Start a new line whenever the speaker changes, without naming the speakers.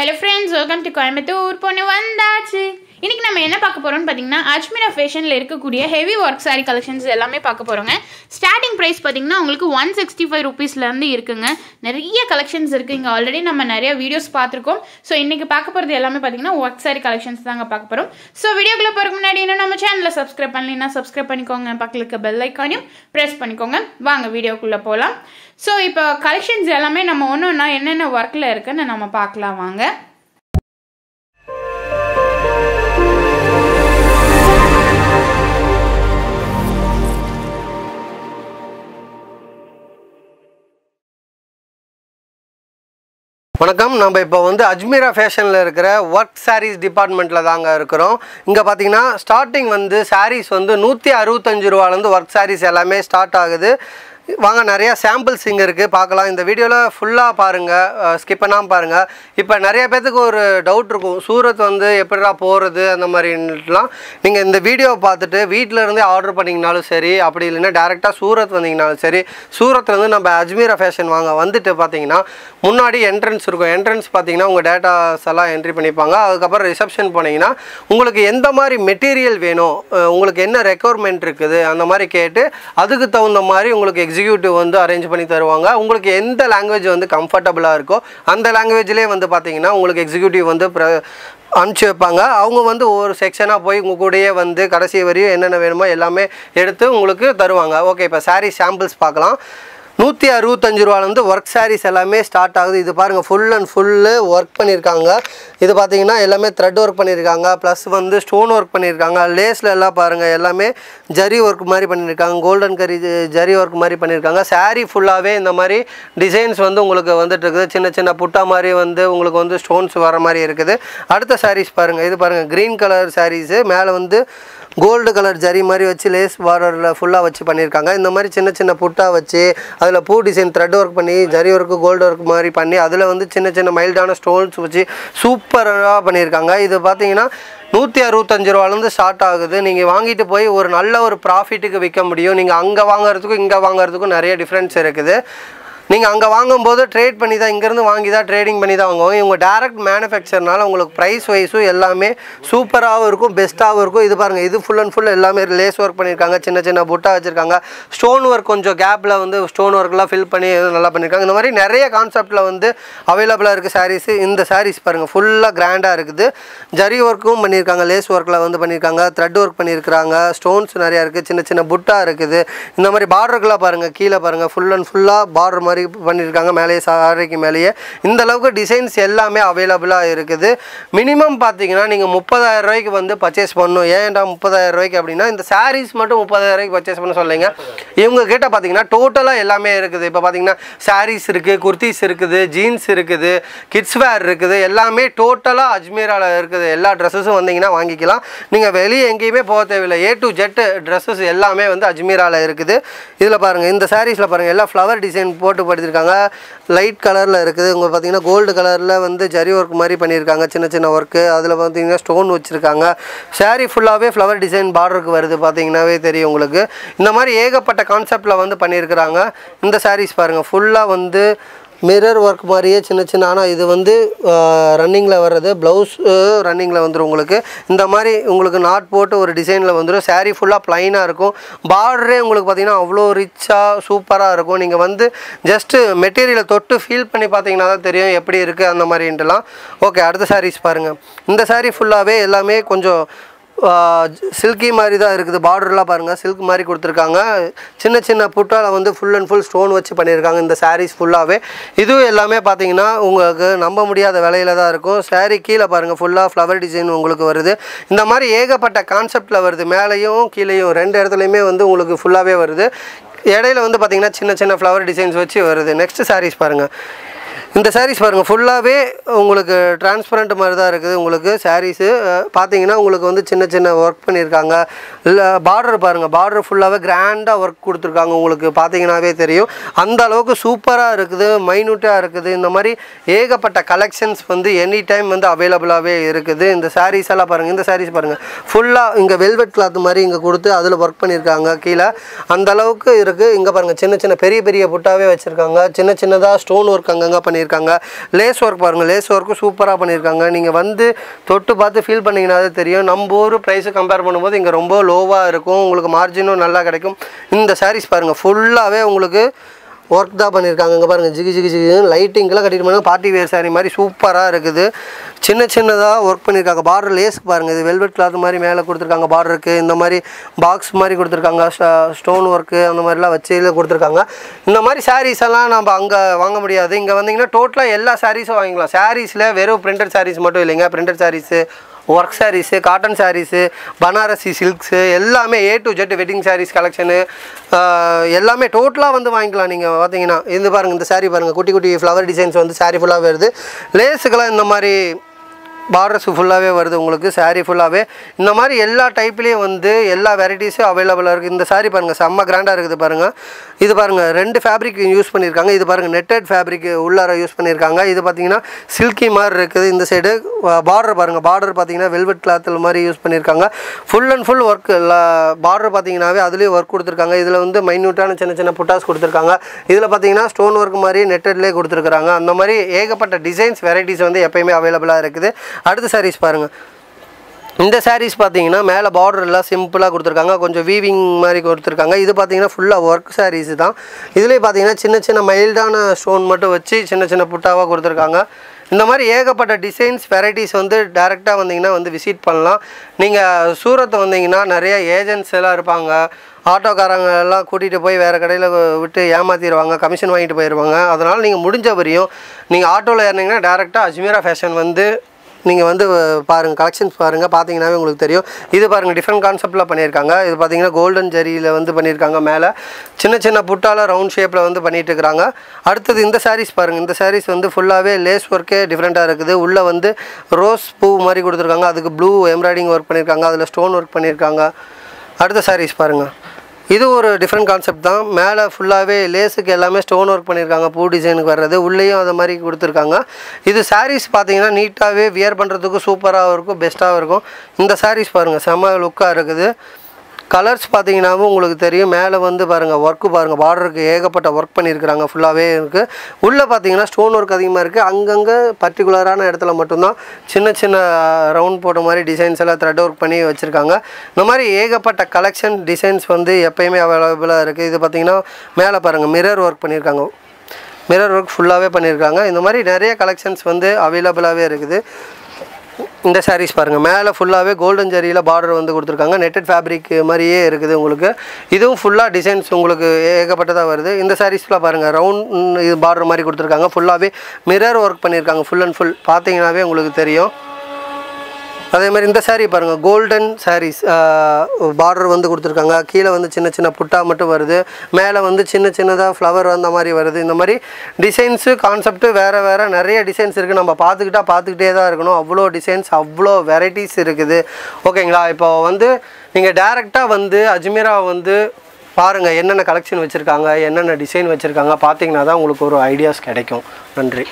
Hello friends welcome to Coimbatore பொண்ணு வந்தாச்சு இன்னைக்கு நம்ம என்ன பார்க்க போறோம்னு பார்த்தீங்கன்னா அஜ்மீரா ஃபேஷனில் இருக்கக்கூடிய ஹெவி ஒர்க் saree கலெக்ஷன்ஸ் எல்லாமே பார்க்க போறோங்க. ஸ்டார்டிங் ப்ரைஸ் பார்த்தீங்கன்னா உங்களுக்கு ஒன் சிக்ஸ்டி ஃபைவ் ருபீஸ்லேருந்து இருக்குங்க. நிறைய கலெக்ஷன்ஸ் இருக்குது இங்கே ஆல்ரெடி நம்ம நிறைய வீடியோஸ் பார்த்துருக்கோம். ஸோ இன்றைக்கி பார்க்க போகிறது எல்லாமே பார்த்தீங்கன்னா ஒர்க் saree கலெக்ஷன்ஸ் தாங்க பார்க்க போகிறோம் ஸோ வீடியோக்குள்ளே போகிற முன்னாடி இன்னும் நம்ம சேனலில் சப்ஸ்கிரைப் பண்ணலைன்னா சப்ஸ்கிரைப் பண்ணிக்கோங்க. பக்கத்தில் இருக்க பெல் ஐக்கானையும் ப்ரெஸ் பண்ணிக்கோங்க. வாங்க வீடியோக்குள்ளே போகலாம் ஸோ இப்போ கலெக்ஷன்ஸ் எல்லாமே நம்ம ஒன்று ஒன்றா என்னென்ன ஒர்க்கில் இருக்குன்னு நம்ம பார்க்கலாம் வாங்க.
வணக்கம். நம்ம இப்போ வந்து அஜ்மீரா ஃபேஷனில் இருக்கிற ஒர்க் சாரீஸ் டிபார்ட்மெண்ட்டில் தாங்க இருக்கிறோம். இங்கே பார்த்தீங்கன்னா ஸ்டார்டிங் வந்து சாரீஸ் வந்து நூற்றி அறுபத்தஞ்சு ரூபாலேருந்து ஒர்க் சாரீஸ் எல்லாமே ஸ்டார்ட் ஆகுது. வாங்க நிறையா சாம்பிள்ஸ் இங்கே இருக்குது பார்க்கலாம். இந்த வீடியோவில் ஃபுல்லாக பாருங்கள் ஸ்கிப் பண்ணாமல் பாருங்கள் இப்போ நிறைய பேர்த்துக்கு ஒரு டவுட் இருக்கும். சூரத் வந்து எப்படிடா போகிறது அந்த மாதிரிலாம் நீங்கள் இந்த வீடியோவை பார்த்துட்டு வீட்டில் இருந்தே ஆர்டர் பண்ணிங்கனாலும் சரி அப்படி இல்லைன்னா டேரெக்டாக சூரத் வந்தீங்கனாலும் சரி சூரத்லேருந்து நம்ம அஜ்மீரா ஃபேஷன் வாங்க வந்துட்டு பார்த்தீங்கன்னா முன்னாடி என்ட்ரன்ஸ் இருக்கும். என்ட்ரன்ஸ் பார்த்தீங்கன்னா உங்கள் டேட்டாஸ் எல்லாம் என்ட்ரி பண்ணிப்பாங்க. அதுக்கப்புறம் ரிசப்ஷன் போனீங்கன்னா உங்களுக்கு எந்த மாதிரி மெட்டீரியல் வேணும் உங்களுக்கு என்ன ரெக்குவயர்மெண்ட் இருக்குது அந்த மாதிரி கேட்டு அதுக்கு தகுந்த மாதிரி உங்களுக்கு எக்ஸிக்யூட்டிவ் வந்து அரேஞ்ச் பண்ணி தருவாங்க. உங்களுக்கு எந்த லாங்குவேஜ் வந்து கம்ஃபர்டபுளாக இருக்கோ அந்த லாங்குவேஜ்லேயே வந்து பார்த்தீங்கன்னா உங்களுக்கு எக்ஸிக்யூட்டிவ் வந்து ப்ர அனுப்பிச்சி வைப்பாங்க. அவங்க வந்து ஒவ்வொரு செக்ஷனாக போய் உங்கள் கூடயே வந்து கடைசி வரையும் என்னென்ன வேணுமோ எல்லாமே எடுத்து உங்களுக்கு தருவாங்க. ஓகே இப்போ சாரீ சாம்பிள்ஸ் பார்க்கலாம். நூற்றி அறுபத்தஞ்சு ரூபாலேருந்து ஒர்க் சாரீஸ் எல்லாமே ஸ்டார்ட் ஆகுது. இது பாருங்கள் ஃபுல் அண்ட் ஃபுல்லு ஒர்க் பண்ணியிருக்காங்க இது பார்த்தீங்கன்னா எல்லாமே த்ரெட் ஒர்க் பண்ணியிருக்காங்க ப்ளஸ் வந்து ஸ்டோன் ஒர்க் பண்ணியிருக்காங்க லேஸில் எல்லாம் பாருங்கள் எல்லாமே ஜரி ஒர்க் மாதிரி பண்ணியிருக்காங்க கோல்டன் கரி ஜரி ஒர்க் மாதிரி பண்ணியிருக்காங்க சாரீ ஃபுல்லாகவே இந்த மாதிரி டிசைன்ஸ் வந்து உங்களுக்கு வந்துட்டுருக்குது சின்ன சின்ன புட்டா மாதிரி வந்து உங்களுக்கு வந்து ஸ்டோன்ஸ் வர மாதிரி இருக்குது. அடுத்த சாரீஸ் பாருங்கள் இது பாருங்கள் க்ரீன் கலர் சாரீஸு மேலே வந்து கோல்டு கலர் ஜரி மாதிரி வச்சு லேஸ் பார்டரில் ஃபுல்லாக வச்சு பண்ணியிருக்காங்க. இந்த மாதிரி சின்ன சின்ன புட்டாக வச்சு அதில் பூ டிசைன் த்ரெட் ஒர்க் பண்ணி ஜரி ஒர்க்கு கோல்டு ஒர்க் மாதிரி பண்ணி அதில் வந்து சின்ன சின்ன மைல்டான ஸ்டோன்ஸ் வச்சு சூப்பராக பண்ணியிருக்காங்க. இது பார்த்தீங்கன்னா நூற்றி அறுபத்தஞ்சு ரூபாலேருந்து ஸ்டார்ட் ஆகுது. நீங்கள் வாங்கிட்டு போய் ஒரு நல்ல ஒரு ப்ராஃபிட்டுக்கு விற்க முடியும். நீங்கள் அங்கே வாங்குறதுக்கும் இங்கே வாங்குறதுக்கும் நிறைய டிஃப்ரென்ஸ் இருக்குது. நீங்கள் அங்கே வாங்கும்போது ட்ரேட் பண்ணி தான் இங்கேருந்து வாங்கி தான் ட்ரேடிங் பண்ணி தான் வாங்குவோம் இவங்க டேரக்ட் மேனுஃபேக்சர்னால உங்களுக்கு ப்ரைஸ் வைஸும் எல்லாமே சூப்பராகவும் இருக்கும் பெஸ்ட்டாகவும் இருக்கும். இது பாருங்கள் இது ஃபுல் அண்ட் ஃபுல் எல்லாமே லேஸ் ஒர்க் பண்ணியிருக்காங்க சின்ன சின்ன புட்டாக வச்சுருக்காங்க. ஸ்டோன் ஒர்க் கொஞ்சம் கேப்பில் வந்து ஸ்டோன் ஒர்க்லாம் ஃபில் பண்ணி நல்லா பண்ணியிருக்காங்க. இந்த மாதிரி நிறைய கான்செப்டில் வந்து அவைலபிளாக இருக்குது சாரீஸ் இந்த சாரீஸ் பாருங்கள் ஃபுல்லாக கிராண்டாக இருக்குது. ஜரி ஒர்க்கும் பண்ணியிருக்காங்க லேஸ் ஒர்க்கில் வந்து பண்ணியிருக்காங்க த்ரெட் ஒர்க் பண்ணியிருக்காங்க ஸ்டோன்ஸ் நிறையா இருக்குது சின்ன சின்ன புட்டாக இருக்குது. இந்த மாதிரி பார்டருக்குலாம் பாருங்கள் கீழே பாருங்கள் ஃபுல் அண்ட் ஃபுல்லாக பார்டர் மாதிரி பண்ணியிருக்காங்க. மேலேயே சாரிக்கு மேலேயே. இந்த அளவுக்கு டிசைன்ஸ் எல்லாமே அவைலபிளாக இருக்குது. மினிமம் பார்த்தீங்கன்னா நீங்கள் முப்பதாயிரம் ரூபாய்க்கு வந்து பர்ச்சேஸ் பண்ணணும். ஏன்டா முப்பதாயிரம் ரூபாய்க்கு அப்படின்னா இந்த சாரீஸ் மட்டும் முப்பதாயிரம் ரூபாய்க்கு பர்ச்சேஸ் பண்ண சொல்லுங்க. இவங்க கிட்ட பார்த்தீங்கன்னா டோட்டலாக எல்லாமே இருக்குது. இப்போ பார்த்தீங்கன்னா சாரீஸ் இருக்குது குர்த்திஸ் இருக்குது ஜீன்ஸ் இருக்குது கிட்ஸ் வேர் இருக்குது. எல்லாமே டோட்டலாக அஜ்மீராவில் இருக்குது. எல்லா ட்ரெஸ்ஸஸும் வந்தீங்கன்னா வாங்கிக்கலாம். நீங்கள் வெளியே எங்கேயுமே போக தேவையில்லை. ஏ டு ஜெட் ட்ரெஸ்ஸஸ் எல்லாமே வந்து அஜ்மீராவில் இருக்குது. இதில் பாருங்கள் இந்த சாரீஸில் பாருங்கள் எல்லாம் ஃப்ளவர் டிசைன் போட்டு படுத்திருக்காங்க லைட் கலரில் இருக்குது. உங்களுக்கு பார்த்தீங்கன்னா கோல்டு கலரில் வந்து ஜரி ஒர்க் மாதிரி பண்ணியிருக்காங்க. சின்ன சின்ன ஒர்க்கு அதில் பார்த்தீங்கன்னா ஸ்டோன் வச்சுருக்காங்க. Saree ஃபுல்லாகவே ஃப்ளவர் டிசைன் பார்டருக்கு வருது பார்த்தீங்கன்னாவே தெரியும் உங்களுக்கு. இந்த மாதிரி ஏகப்பட்ட கான்செப்டில் வந்து பண்ணியிருக்கிறாங்க. இந்த சாரீஸ் பாருங்கள் ஃபுல்லாக வந்து மிரர் ஒர்க் மாதிரியே சின்ன சின்ன ஆனால் இது வந்து ரன்னிங்கில் வர்றது ப்ளவுஸ் ரன்னிங்கில் வந்துடும் உங்களுக்கு. இந்த மாதிரி உங்களுக்கு நாட் போட்டு ஒரு டிசைனில் வந்துடும் சாரீ ஃபுல்லாக ப்ளைனாக இருக்கும். பார்டரே உங்களுக்கு பார்த்திங்கன்னா அவ்வளோ ரிச்சாக சூப்பராக இருக்கும். நீங்கள் வந்து ஜஸ்ட்டு மெட்டீரியலை தொட்டு ஃபீல் பண்ணி பார்த்தீங்கன்னா தான் தெரியும் எப்படி இருக்குது அந்த மாதிரின்ட்டுலாம். ஓகே அடுத்த சாரீஸ் பாருங்கள் இந்த சாரீ ஃபுல்லாகவே எல்லாமே கொஞ்சம் சில்கி மாதிரி தான் இருக்குது. பார்டர்லாம் பாருங்கள் சில்க் மாதிரி கொடுத்துருக்காங்க. சின்ன சின்ன புட்டால் வந்து ஃபுல் அண்ட் ஃபுல் ஸ்டோன் வச்சு பண்ணியிருக்காங்க. இந்த சாரீஸ் ஃபுல்லாகவே இதுவும் எல்லாமே பார்த்தீங்கன்னா உங்களுக்கு நம்ப முடியாத விலையில தான் இருக்கும். சாரீ கீழே பாருங்கள் ஃபுல்லாக ஃப்ளவர் டிசைன் உங்களுக்கு வருது. இந்த மாதிரி ஏகப்பட்ட கான்செப்டில் வருது. மேலேயும் கீழேயும் ரெண்டு இடத்துலையுமே வந்து உங்களுக்கு ஃபுல்லாகவே வருது. இடையில வந்து பார்த்தீங்கன்னா சின்ன சின்ன ஃப்ளவர் டிசைன்ஸ் வச்சு வருது. நெக்ஸ்ட் சாரீஸ் பாருங்கள் இந்த சாரீஸ் பாருங்கள் ஃபுல்லாகவே உங்களுக்கு டிரான்ஸ்பரண்ட் மாதிரி தான் இருக்குது. உங்களுக்கு சாரீஸு பார்த்தீங்கன்னா உங்களுக்கு வந்து சின்ன சின்ன ஒர்க் பண்ணியிருக்காங்க இல்லை பார்டர் பாருங்கள் பார்டர் ஃபுல்லாகவே கிராண்டாக ஒர்க் கொடுத்துருக்காங்க. உங்களுக்கு பார்த்தீங்கன்னாவே தெரியும். அந்த அளவுக்கு சூப்பராக இருக்குது மைனூட்டாக இருக்குது. இந்த மாதிரி ஏகப்பட்ட கலெக்ஷன்ஸ் வந்து எனி டைம் வந்து அவைலபிளாகவே இருக்குது. இந்த சாரீஸ் எல்லாம் பாருங்கள் இந்த சாரீஸ் பாருங்கள் ஃபுல்லாக இங்கே வெல்வெட் கிளாத் மாதிரி இங்கே கொடுத்து அதில் ஒர்க் பண்ணியிருக்காங்க கீழே. அந்த அளவுக்கு இருக்குது இங்கே பாருங்கள் சின்ன சின்ன பெரிய பெரிய புட்டாவே வச்சுருக்காங்க. சின்ன சின்னதாக ஸ்டோன் ஒர்க் அங்கங்கே ஃபுல்லாக பண்ணியிருக்காங்க லேஸ் ஒர்க் பாருங்கள் லேஸ் ஒர்க்கும் சூப்பராக பண்ணியிருக்காங்க. நீங்கள் வந்து தொட்டு பார்த்து ஃபீல் பண்ணிங்கனாலே தெரியும். நம்ம ஊர் ப்ரைஸை கம்பேர் பண்ணும்போது இங்கே ரொம்ப லோவாக இருக்கும். உங்களுக்கு மார்ஜினும் நல்லா கிடைக்கும். இந்த சாரீஸ் பாருங்கள் ஃபுல்லாகவே உங்களுக்கு ஒர்க் தான் பண்ணியிருக்காங்க. இங்கே பாருங்கள் ஜிகி ஜிகி ஜிகி லைட்டிங்கெல்லாம் கட்டிட்டு போனாங்க. பார்ட்டி வேர் சாரீ மாதிரி சூப்பராக இருக்குது. சின்ன சின்னதாக ஒர்க் பண்ணியிருக்காங்க. பார்டர் லேஸ் பாருங்கள் இது வெல்வெட் கிளாத் மாதிரி மேலே கொடுத்துருக்காங்க. பார்டருக்கு இந்த மாதிரி பாக்ஸ் மாதிரி கொடுத்துருக்காங்க. ஸ்டோன் ஒர்க்கு அந்த மாதிரிலாம் வச்சு இதில் கொடுத்துருக்காங்க. இந்த மாதிரி சாரீஸ் எல்லாம் நம்ம அங்கே வாங்க முடியாது. இங்கே வந்தீங்கன்னா டோட்டலாக எல்லா சாரீஸும் வாங்கிக்கலாம். சாரீஸில் வெறும் பிரிண்டட் சாரீஸ் மட்டும் இல்லைங்க. Printed saris work saris cotton saris Banarasi silks எல்லாமே A to Z wedding saris collection எல்லாமே டோட்டலாக வந்து வாங்கிக்கலாம் நீங்கள் பார்த்தீங்கன்னா இது பாருங்கள் இந்த சாரீ பாருங்கள் குட்டி குட்டி ஃப்ளவர் டிசைன்ஸ் வந்து சாரீ ஃபுல்லாக வருது. லேஸுக்கெல்லாம் இந்த மாதிரி பார்டர்ஸ் ஃபுல்லாகவே வருது உங்களுக்கு சாரீ ஃபுல்லாகவே இந்த மாதிரி எல்லா டைப்லேயும் வந்து எல்லா வெரைட்டிஸும் அவைலபிளாக இருக்குது இந்த சாரீ பாருங்கள் செம்ம கிராண்டாக இருக்குது பாருங்கள் இது பாருங்கள் ரெண்டு ஃபேப்ரிக் யூஸ் பண்ணியிருக்காங்க. இது பாருங்கள் நெட்டட் ஃபேப்ரிக் உள்ளார யூஸ் பண்ணியிருக்காங்க. இது பார்த்தீங்கன்னா சில்கி மாதிரி இருக்குது இந்த சைடு பார்டர் பாருங்கள் பார்டர் பார்த்தீங்கன்னா வெல்வெட் கிளாத்தில் மாதிரி யூஸ் பண்ணியிருக்காங்க. Full and full work border பார்த்திங்கனாவே அதுலேயும் ஒர்க் கொடுத்துருக்காங்க. இதில் வந்து மைன்யூட்டான சின்ன சின்ன புட்டாஸ் கொடுத்துருக்காங்க. இதில் பார்த்தீங்கன்னா ஸ்டோன் ஒர்க் மாதிரி நெட்டட்லேயே கொடுத்துருக்காங்க அந்த மாதிரி ஏகப்பட்ட டிசைன்ஸ் வெரைட்டிஸ் வந்து எப்போயுமே அவைலபிளாக இருக்குது. அடுத்த சாரீஸ் பாருங்கள் இந்த சாரீஸ் பார்த்தீங்கன்னா மேலே பார்டர் எல்லாம் சிம்பிளாக கொடுத்துருக்காங்க. கொஞ்சம் வீவிங் மாதிரி கொடுத்துருக்காங்க. இது பார்த்தீங்கன்னா ஃபுல்லாக ஒர்க் சாரீஸ் தான். இதுலேயே பார்த்தீங்கன்னா சின்ன சின்ன மைல்டான ஸ்டோன் மட்டும் வச்சு சின்ன சின்ன புட்டாவாக கொடுத்துருக்காங்க. இந்த மாதிரி ஏகப்பட்ட டிசைன்ஸ் வெரைட்டிஸ் வந்து டேரெக்டாக வந்தீங்கன்னா வந்து விசிட் பண்ணலாம். நீங்கள் சூரத் வந்தீங்கன்னா நிறைய ஏஜென்ட்ஸ் எல்லாம் இருப்பாங்க. ஆட்டோக்காரங்க எல்லாம் கூட்டிகிட்டு போய் வேறு கடையில் விட்டு ஏமாற்றிடுவாங்க கமிஷன் வாங்கிட்டு போயிடுவாங்க அதனால் நீங்கள் முடிஞ்ச வரையும் நீங்கள் ஆட்டோவில் ஏறினீங்கன்னா டேரெக்டாக அஜ்மீரா ஃபேஷன் வந்து நீங்கள் வந்து பாருங்கள் கலெக்ஷன்ஸ் பாருங்கள் பார்த்தீங்கன்னாவே உங்களுக்கு தெரியும். இது பாருங்கள் டிஃப்ரெண்ட் கான்செப்டில் பண்ணியிருக்காங்க. இது பார்த்தீங்கன்னா கோல்டன் ஜரியில் வந்து பண்ணியிருக்காங்க மேலே. சின்ன சின்ன புட்டால் ரவுண்ட் ஷேப்பில் வந்து பண்ணிகிட்டு இருக்கிறாங்க அடுத்தது இந்த சாரீஸ் பாருங்கள் இந்த சாரீஸ் வந்து ஃபுல்லாகவே லேஸ் ஒர்க்கே டிஃப்ரெண்ட்டாக இருக்குது. உள்ளே வந்து ரோஸ் பூ மாதிரி கொடுத்துருக்காங்க. அதுக்கு ப்ளூ எம்ப்ராய்டிங் ஒர்க் பண்ணியிருக்காங்க. அதில் ஸ்டோன் ஒர்க் பண்ணியிருக்காங்க. அடுத்த சாரீஸ் பாருங்கள் இது ஒரு டிஃப்ரெண்ட் கான்செப்ட் தான். மேலே ஃபுல்லாகவே லேஸுக்கு எல்லாமே ஸ்டோன் ஒர்க் பண்ணியிருக்காங்க பூ டிசைனுக்கு வர்றது. உள்ளேயும் அதை மாதிரி கொடுத்துருக்காங்க. இது சாரீஸ் பார்த்தீங்கன்னா நீட்டாகவே வியர் பண்ணுறதுக்கு சூப்பராகவும் இருக்கும் பெஸ்ட்டாகவும் இருக்கும். இந்த சாரீஸ் பாருங்கள் செம்ம லுக்காக இருக்குது. கலர்ஸ் பார்த்தீங்கன்னாவும் உங்களுக்கு தெரியும். மேலே வந்து பாருங்கள் ஒர்க்கு பாருங்கள் பார்டருக்கு ஏகப்பட்ட ஒர்க் பண்ணியிருக்கிறாங்க. ஃபுல்லாகவே இருக்குது உள்ளே பார்த்தீங்கன்னா ஸ்டோன் ஒர்க் அதிகமாக இருக்குது அங்கங்கே பர்டிகுலரான இடத்துல மட்டும்தான் சின்ன சின்ன ரவுண்ட் போட்ட மாதிரி டிசைன்ஸ் எல்லாம் த்ரெட் ஒர்க் பண்ணி வச்சுருக்காங்க. இந்த மாதிரி ஏகப்பட்ட கலெக்ஷன் டிசைன்ஸ் வந்து எப்பயுமே அவைலபிளாக இருக்குது இது பார்த்தீங்கன்னா மேலே பாருங்கள் மிரர் ஒர்க் பண்ணியிருக்காங்க. மிரர் ஒர்க் ஃபுல்லாகவே பண்ணியிருக்காங்க. இந்த மாதிரி நிறைய கலெக்ஷன்ஸ் வந்து அவைலபிளாகவே இருக்குது. இந்த சாரீஸ் பாருங்கள் மேலே ஃபுல்லாகவே கோல்டன் ஜரியில் பார்டர் வந்து கொடுத்துருக்காங்க. நெட்டட் ஃபேப்ரிக் மாதிரியே இருக்குது உங்களுக்கு. இதுவும் ஃபுல்லாக டிசைன்ஸ் உங்களுக்கு ஏகப்பட்டதாக வருது. இந்த சாரீஸ்லாம் பாருங்கள் ரவுண்ட் இது பார்டர் மாதிரி கொடுத்துருக்காங்க. ஃபுல்லாகவே மிரர் ஒர்க் பண்ணியிருக்காங்க. ஃபுல் அண்ட் ஃபுல் பார்த்தீங்கன்னாவே உங்களுக்கு தெரியும். அதே மாதிரி இந்த சாரீ பாருங்கள் கோல்டன் சாரீஸ் பார்டர் வந்து கொடுத்துருக்காங்க. கீழே வந்து சின்ன சின்ன புட்டா மட்டும் வருது. மேலே வந்து சின்ன சின்னதாக ஃப்ளவர் வந்த மாதிரி வருது. இந்த மாதிரி டிசைன்ஸு கான்செப்ட்டு வேறு வேறு நிறைய டிசைன்ஸ் இருக்குது நம்ம பார்த்துக்கிட்டா பார்த்துக்கிட்டே தான் இருக்கணும். அவ்வளோ டிசைன்ஸ் அவ்வளோ வெரைட்டிஸ் இருக்குது. ஓகேங்களா இப்போ வந்து நீங்கள் டேரெக்டாக வந்து அஜ்மீரா வந்து பாருங்கள் என்னென்ன கலெக்ஷன் வச்சுருக்காங்க என்னென்ன டிசைன் வச்சுருக்காங்க. பார்த்தீங்கன்னா தான் உங்களுக்கு ஒரு ஐடியாஸ் கிடைக்கும். நன்றி.